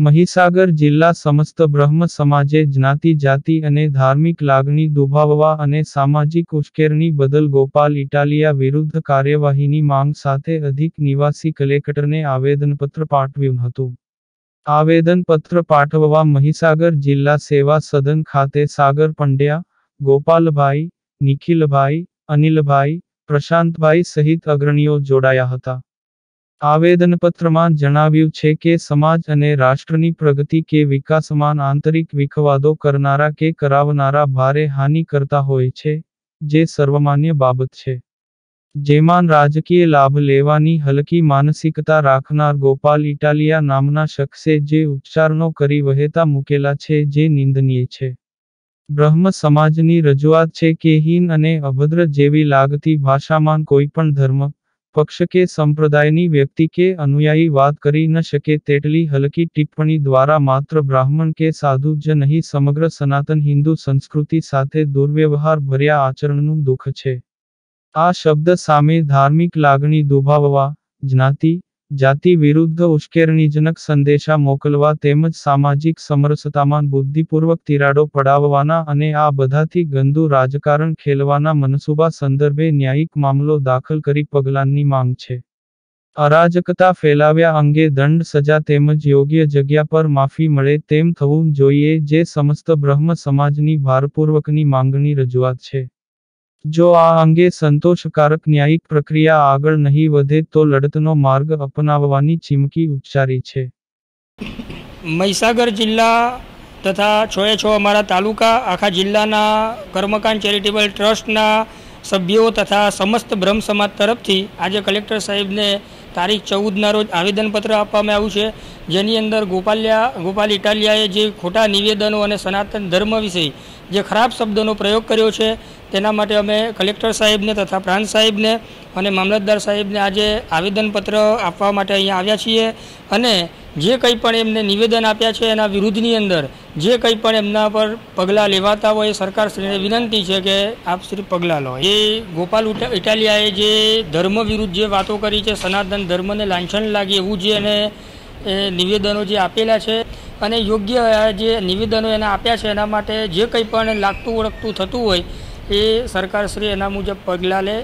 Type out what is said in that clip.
મહીસાગર જિલ્લા સમસ્ત બ્રહ્મ સમાજે જ્ઞાતિ જાતિ અને ધાર્મિક લાગણી દુભાવવા અને સામાજિક ઉશ્કેરણી બદલ ગોપાલ ઇટાલિયા વિરુદ્ધ કાર્યવાહીની માંગ સાથે અધિક નિવાસી કલેક્ટરને આવેદનપત્ર પાઠવ્યું હતું. આવેદનપત્ર પાઠવવા મહીસાગર જિલ્લા સેવા સદન ખાતે સાગર પંડ્યા, ગોપાલભાઈ, નિખિલભાઈ, અનિલભાઈ, પ્રશાંતભાઈ સહિત અગ્રણીઓ જોડાયા હતા. આવેદનપત્રમાં જણાવ્યું છે કે સમાજ અને રાષ્ટ્રની પ્રગતિ કે વિકાસમાં આંતરિક વિખવાદો કરનારા કે કરાવનારા ભારે હાનિ કરતા હોય છે, જે સર્વમાન્ય બાબત છે. જેમાં રાજકીય લાભ લેવાની હલકી માનસિકતા રાખનાર ગોપાલ ઇટાલિયા નામના શખ્સે જે ઉચ્ચારણો કરી વહેતા મૂકેલા છે, જે નિંદનીય છે. બ્રહ્મ સમાજની રજૂઆત છે કે હીન અને અભદ્ર જેવી લાગતી ભાષામાં કોઈપણ ધર્મ પક્ષ કે સંપ્રદાયની વ્યક્તિ કે અનુયાયી વાત કરી ન શકે તેટલી હલકી ટિપ્પણી દ્વારા માત્ર બ્રાહ્મણ કે સાધુ જ નહીં, સમગ્ર સનાતન હિન્દુ સંસ્કૃતિ સાથે દુર્વ્યવહાર ભર્યા આચરણનું દુઃખ છે. આ શબ્દ સામે ધાર્મિક લાગણી દુભાવવા, જ્ઞાતિ જાતિ વિરુદ્ધ ઉશ્કેરણીજનક સંદેશા મોકલવા તેમજ સામાજિક સમરસતામાં બુદ્ધિપૂર્વક તિરાડો પડાવવાના અને આ બધાથી ગંદુ રાજકારણ ખેલવાના મનસુબા સંદર્ભે ન્યાયિક મામલો દાખલ કરી પગલાંની માંગ છે. અરાજકતા ફેલાવ્યા અંગે દંડ સજા તેમજ યોગ્ય જગ્યા પર માફી મળે તેમ થવું જોઈએ જે સમસ્ત બ્રહ્મ સમાજની ભારપૂર્વકની માંગણી રજૂઆત છે. જો આ અંગે સંતોષકારક ન્યાયિક પ્રક્રિયા આગળ નહીં વધે તો લડતનો માર્ગ અપનાવવાની ચીમકી ઉચ્ચારી છે. મહીસાગર જિલ્લા તથા છ એ છ અમારા તાલુકા, આખા જિલ્લાના કર્મકાંડ ચેરિટેબલ ટ્રસ્ટના સભ્યો તથા સમસ્ત બ્રહ્મ સમાજ તરફથી આજે કલેક્ટર સાહેબને તારીખ ચૌદના રોજ આવેદનપત્ર આપવામાં આવ્યું છે. જેની અંદર ગોપાલિયા, ગોપાલ ઇટાલિયાએ જે ખોટા નિવેદનો અને સનાતન ધર્મ વિશે જે ખરાબ શબ્દોનો પ્રયોગ કર્યો છે, તેના માટે અમે કલેક્ટર સાહેબને તથા પ્રાંત સાહેબને અને મામલતદાર સાહેબને આજે આવેદનપત્ર આપવા માટે અહીંયા આવ્યા છીએ અને જે કંઈ પણ એમને નિવેદન આપ્યા છે એના વિરુદ્ધની અંદર, જે કંઈ પણ એમના પર પગલાં લેવાતા હોય, સરકારશ્રીને વિનંતી છે કે આપ શ્રી પગલાં લો. એ ગોપાલ ઇટાલિયાએ જે ધર્મ વિરુદ્ધ જે વાતો કરી છે, સનાતન ધર્મને લાંછન લાગે એવું જે એને નિવેદનો જે આપેલા છે અને યોગ્ય જે નિવેદનો એને આપ્યા છે, એના માટે જે કંઈ પણ લાગતું ઓળખતું થતું હોય, એ સરકારશ્રી એના મુજબ પગલાં લે.